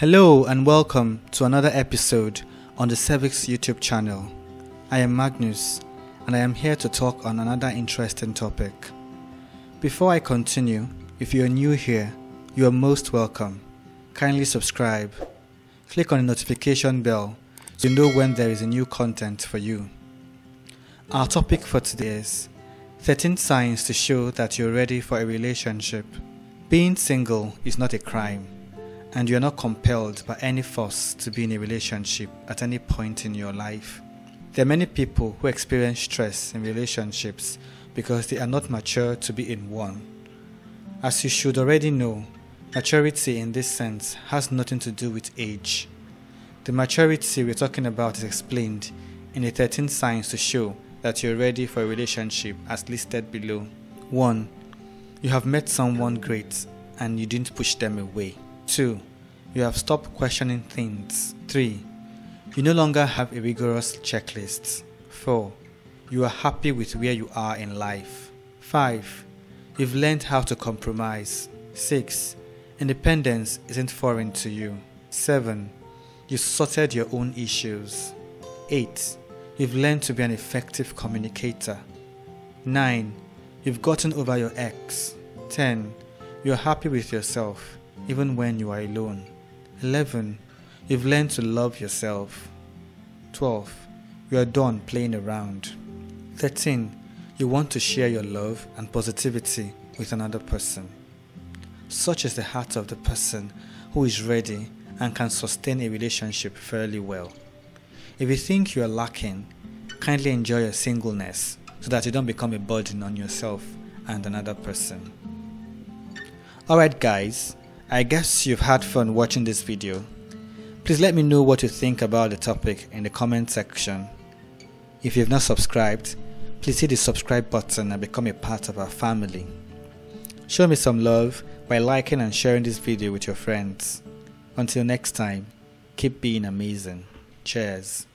Hello and welcome to another episode on the SEVICS YouTube channel. I am Magnus and I am here to talk on another interesting topic. Before I continue, if you are new here, you are most welcome. Kindly subscribe. Click on the notification bell so you know when there is a new content for you. Our topic for today is 13 signs to show that you're ready for a relationship. Being single is not a crime, and you're not compelled by any force to be in a relationship at any point in your life. There are many people who experience stress in relationships because they are not mature to be in one. As you should already know, maturity in this sense has nothing to do with age. The maturity we're talking about is explained in the 13 signs to show that you're ready for a relationship as listed below. 1. You have met someone great and you didn't push them away. 2. You have stopped questioning things. 3. You no longer have a rigorous checklist. 4. You are happy with where you are in life. 5. You've learned how to compromise. 6. Independence isn't foreign to you. 7. You sorted your own issues. 8. You've learned to be an effective communicator. 9. You've gotten over your ex. 10. You're happy with yourself, even when you are alone. 11. You've learned to love yourself. 12. You are done playing around. 13. You want to share your love and positivity with another person. Such is the heart of the person who is ready and can sustain a relationship fairly well. If you think you are lacking, kindly enjoy your singleness so that you don't become a burden on yourself and another person. Alright guys, I guess you've had fun watching this video. Please let me know what you think about the topic in the comment section. If you've not subscribed, please hit the subscribe button and become a part of our family. Show me some love by liking and sharing this video with your friends. Until next time, keep being amazing. Cheers.